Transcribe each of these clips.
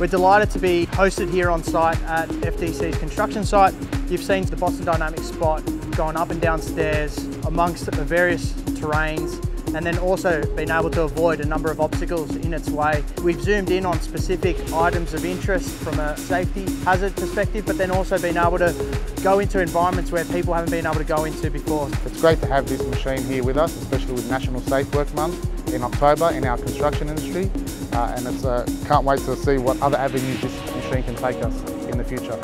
We're delighted to be hosted here on site at FDC's construction site. You've seen the Boston Dynamics spot going up and down stairs amongst the various terrains and then also been able to avoid a number of obstacles in its way. We've zoomed in on specific items of interest from a safety hazard perspective, but then also been able to go into environments where people haven't been able to go into before. It's great to have this machine here with us, especially with National Safe Work Month in October in our construction industry. Uh, and it's uh, can't wait to see what other avenues this machine can take us in the future.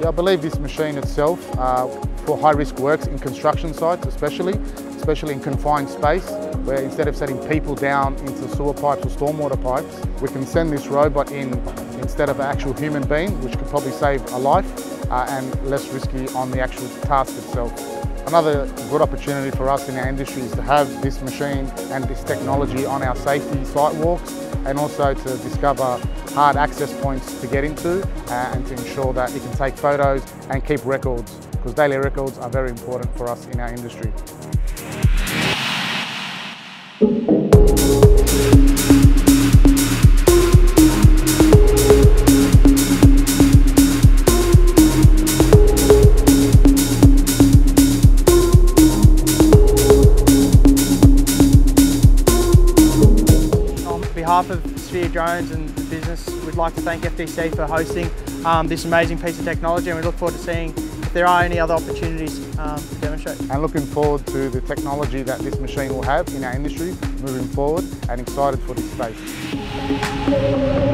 Yeah, I believe this machine itself uh, for high risk works in construction sites especially, especially in confined space where instead of setting people down into sewer pipes or stormwater pipes, we can send this robot in instead of an actual human being, which could probably save a life uh, and less risky on the actual task itself. Another good opportunity for us in our industry is to have this machine and this technology on our safety site walks and also to discover hard access points to get into uh, and to ensure that it can take photos and keep records because daily records are very important for us in our industry. Behalf of Sphere Drones and the business, we'd like to thank FDC for hosting um, this amazing piece of technology and we look forward to seeing if there are any other opportunities um, to demonstrate. And looking forward to the technology that this machine will have in our industry moving forward and excited for this space.